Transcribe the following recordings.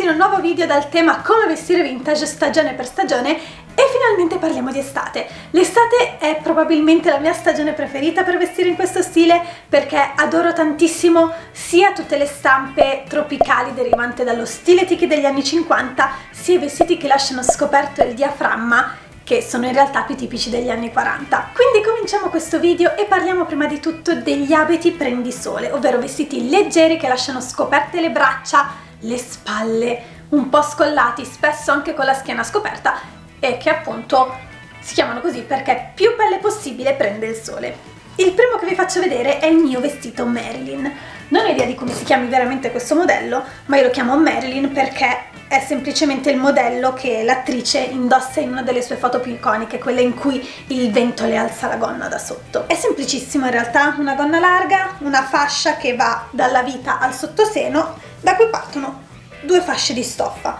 benvenuti in un nuovo video dal tema come vestire vintage stagione per stagione e finalmente parliamo di estate. L'estate è probabilmente la mia stagione preferita per vestire in questo stile perché adoro tantissimo sia tutte le stampe tropicali derivanti dallo stile tiki degli anni 50 sia i vestiti che lasciano scoperto il diaframma che sono in realtà più tipici degli anni 40. Quindi cominciamo questo video e parliamo prima di tutto degli abiti prendisole, ovvero vestiti leggeri che lasciano scoperte le braccia, le spalle, un po' scollati, spesso anche con la schiena scoperta e che appunto si chiamano così perché più pelle possibile prende il sole. Il primo che vi faccio vedere è il mio vestito Marilyn. Non ho idea di come si chiami veramente questo modello, ma io lo chiamo Marilyn perché è semplicemente il modello che l'attrice indossa in una delle sue foto più iconiche, quella in cui il vento le alza la gonna da sotto. È semplicissimo in realtà, una gonna larga, una fascia che va dalla vita al sottoseno, da cui partono due fasce di stoffa.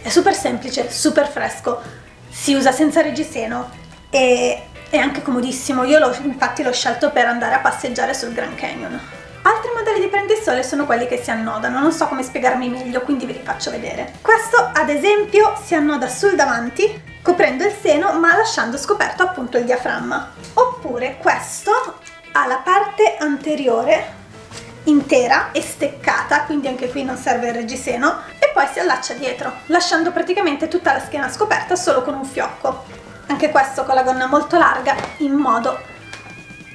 È super semplice, super fresco, si usa senza reggiseno e è anche comodissimo. Io infatti l'ho scelto per andare a passeggiare sul Grand Canyon. Altri modelli di prendisole sono quelli che si annodano, non so come spiegarmi meglio, quindi ve li faccio vedere. Questo ad esempio si annoda sul davanti, coprendo il seno ma lasciando scoperto appunto il diaframma. Oppure questo ha la parte anteriore intera e steccata, quindi anche qui non serve il reggiseno, e poi si allaccia dietro, lasciando praticamente tutta la schiena scoperta solo con un fiocco. Anche questo con la gonna molto larga, in modo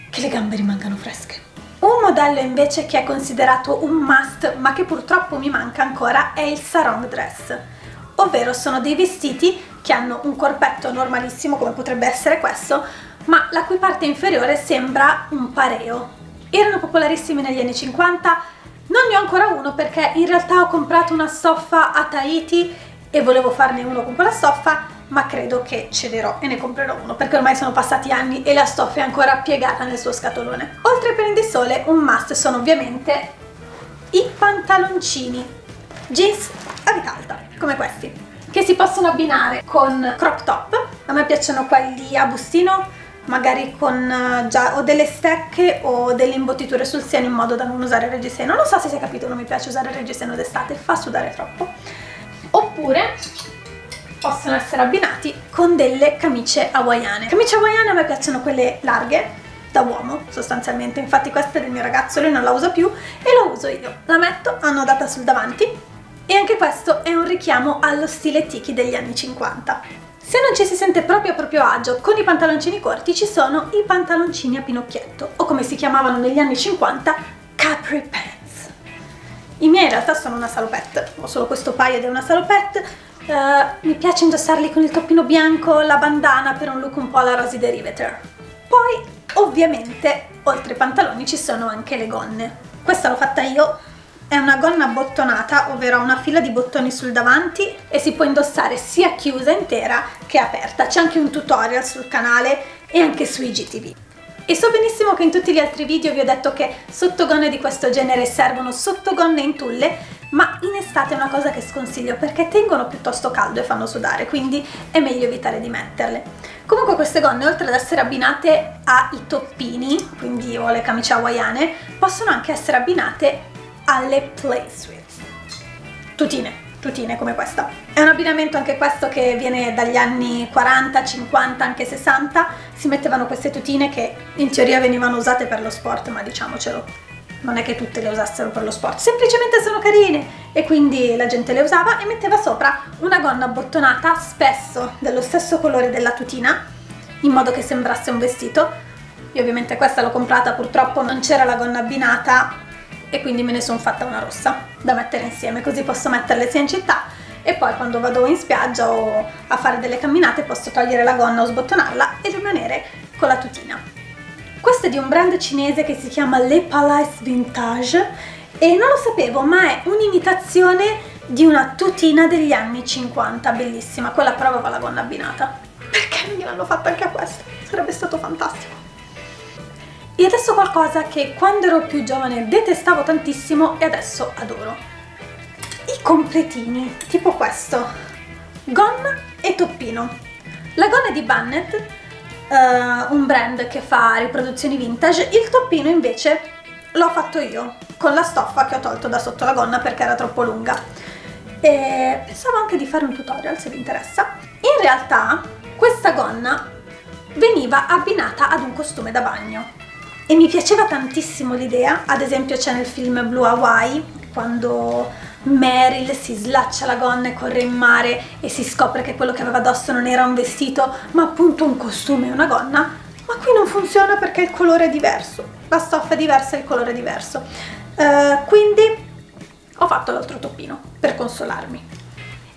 che le gambe rimangano fresche. Un modello invece che è considerato un must ma che purtroppo mi manca ancora è il sarong dress, ovvero sono dei vestiti che hanno un corpetto normalissimo come potrebbe essere questo, ma la cui parte inferiore sembra un pareo. Erano popolarissimi negli anni 50, non ne ho ancora uno perché in realtà ho comprato una stoffa a Tahiti e volevo farne uno con quella stoffa, ma credo che cederò e ne comprerò uno perché ormai sono passati anni e la stoffa è ancora piegata nel suo scatolone. Oltre ai prendisole un must sono ovviamente i pantaloncini jeans a vita alta, come questi, che si possono abbinare con crop top, a me piacciono quelli a bustino, magari con uh, già o delle stecche o delle imbottiture sul seno in modo da non usare il reggiseno, non so se si è capito, non mi piace usare il reggiseno d'estate, fa sudare troppo. Oppure possono essere abbinati con delle camicie hawaiane. Camicie hawaiane a me piacciono quelle larghe, da uomo sostanzialmente, infatti questa è del mio ragazzo, lui non la usa più e la uso io. La metto annodata sul davanti e anche questo è un richiamo allo stile tiki degli anni 50. Se non ci si sente proprio a proprio agio con i pantaloncini corti ci sono i pantaloncini a pinocchietto o come si chiamavano negli anni 50 capri pants. I miei in realtà sono una salopette, ho solo questo paio ed è una salopette, Uh, mi piace indossarli con il toppino bianco, la bandana per un look un po' alla Rosy Derivator. Poi, ovviamente, oltre ai pantaloni ci sono anche le gonne. Questa l'ho fatta io, è una gonna bottonata, ovvero ha una fila di bottoni sul davanti e si può indossare sia chiusa intera che aperta. C'è anche un tutorial sul canale e anche su IGTV. E so benissimo che in tutti gli altri video vi ho detto che sottogonne di questo genere servono sottogonne in tulle, ma in estate è una cosa che sconsiglio perché tengono piuttosto caldo e fanno sudare, quindi è meglio evitare di metterle. Comunque queste gonne, oltre ad essere abbinate ai toppini, quindi o alle camicie hawaiane, possono anche essere abbinate alle play suits. Tutine, tutine come questa. È un abbinamento anche questo che viene dagli anni 40, 50, anche 60. Si mettevano queste tutine che in teoria venivano usate per lo sport, ma diciamocelo, non è che tutte le usassero per lo sport, semplicemente sono carine e quindi la gente le usava e metteva sopra una gonna bottonata spesso dello stesso colore della tutina in modo che sembrasse un vestito. Io ovviamente questa l'ho comprata, purtroppo non c'era la gonna abbinata e quindi me ne sono fatta una rossa da mettere insieme, così posso metterle sia in città e poi quando vado in spiaggia o a fare delle camminate posso togliere la gonna o sbottonarla e rimanere con la tutina. Questo è di un brand cinese che si chiama Le Palais Vintage e non lo sapevo, ma è un'imitazione di una tutina degli anni 50, bellissima. Quella però aveva la gonna abbinata. Perché non gliel'hanno fatta anche a questa? Sarebbe stato fantastico. E adesso qualcosa che quando ero più giovane detestavo tantissimo e adesso adoro. I completini, tipo questo. Gonna e toppino. La gonna è di Bannet uh, un brand che fa riproduzioni vintage, il toppino invece l'ho fatto io, con la stoffa che ho tolto da sotto la gonna perché era troppo lunga. e pensavo anche di fare un tutorial se vi interessa. In realtà questa gonna veniva abbinata ad un costume da bagno e mi piaceva tantissimo l'idea, ad esempio c'è nel film Blue Hawaii quando Meryl si slaccia la gonna e corre in mare e si scopre che quello che aveva addosso non era un vestito ma appunto un costume e una gonna. Ma qui non funziona perché il colore è diverso. La stoffa è diversa e il colore è diverso. Uh, quindi ho fatto l'altro toppino per consolarmi.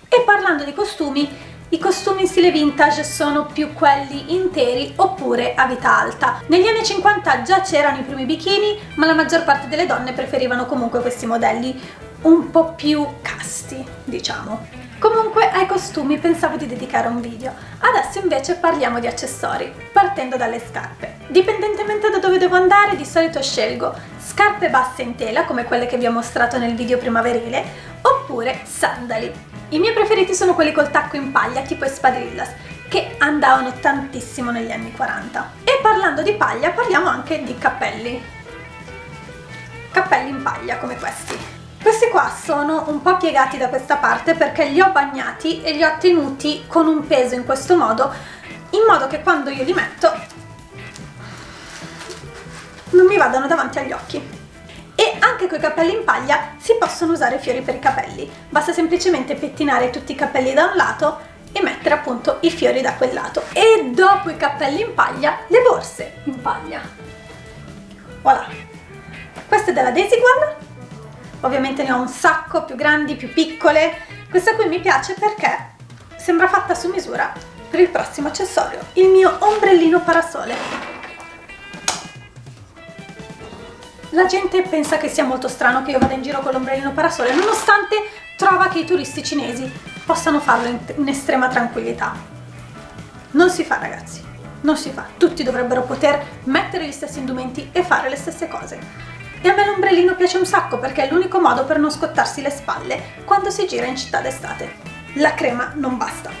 E parlando di costumi i costumi in stile vintage sono più quelli interi oppure a vita alta. Negli anni 50 già c'erano i primi bikini, ma la maggior parte delle donne preferivano comunque questi modelli un po' più casti, diciamo. Comunque ai costumi pensavo di dedicare un video, adesso invece parliamo di accessori, partendo dalle scarpe. Dipendentemente da dove devo andare, di solito scelgo scarpe basse in tela, come quelle che vi ho mostrato nel video primaverile, oppure sandali. I miei preferiti sono quelli col tacco in paglia, tipo Espadrillas, che andavano tantissimo negli anni 40. E parlando di paglia, parliamo anche di cappelli. Cappelli in paglia, come questi. Questi qua sono un po' piegati da questa parte perché li ho bagnati e li ho tenuti con un peso in questo modo, in modo che quando io li metto non mi vadano davanti agli occhi anche con i capelli in paglia si possono usare fiori per i capelli. Basta semplicemente pettinare tutti i capelli da un lato e mettere appunto i fiori da quel lato. E dopo i capelli in paglia le borse in paglia. Voilà. Questa è della Desigual ovviamente ne ho un sacco più grandi, più piccole. Questa qui mi piace perché sembra fatta su misura per il prossimo accessorio il mio ombrellino parasole La gente pensa che sia molto strano che io vada in giro con l'ombrellino parasole, nonostante trova che i turisti cinesi possano farlo in, in estrema tranquillità. Non si fa ragazzi, non si fa. Tutti dovrebbero poter mettere gli stessi indumenti e fare le stesse cose. E a me l'ombrellino piace un sacco perché è l'unico modo per non scottarsi le spalle quando si gira in città d'estate. La crema non basta.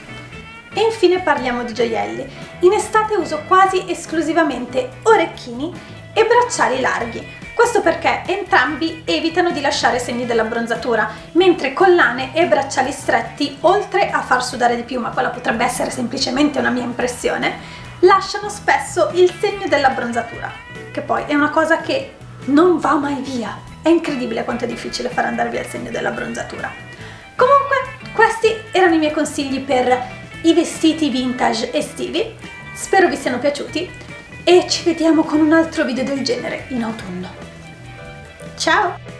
E infine parliamo di gioielli. In estate uso quasi esclusivamente orecchini e bracciali larghi. Questo perché entrambi evitano di lasciare segni dell'abbronzatura, mentre collane e bracciali stretti, oltre a far sudare di più, ma quella potrebbe essere semplicemente una mia impressione, lasciano spesso il segno dell'abbronzatura, che poi è una cosa che non va mai via. È incredibile quanto è difficile far andare via il segno dell'abbronzatura. Comunque, questi erano i miei consigli per i vestiti vintage estivi. Spero vi siano piaciuti e ci vediamo con un altro video del genere in autunno. Tchau!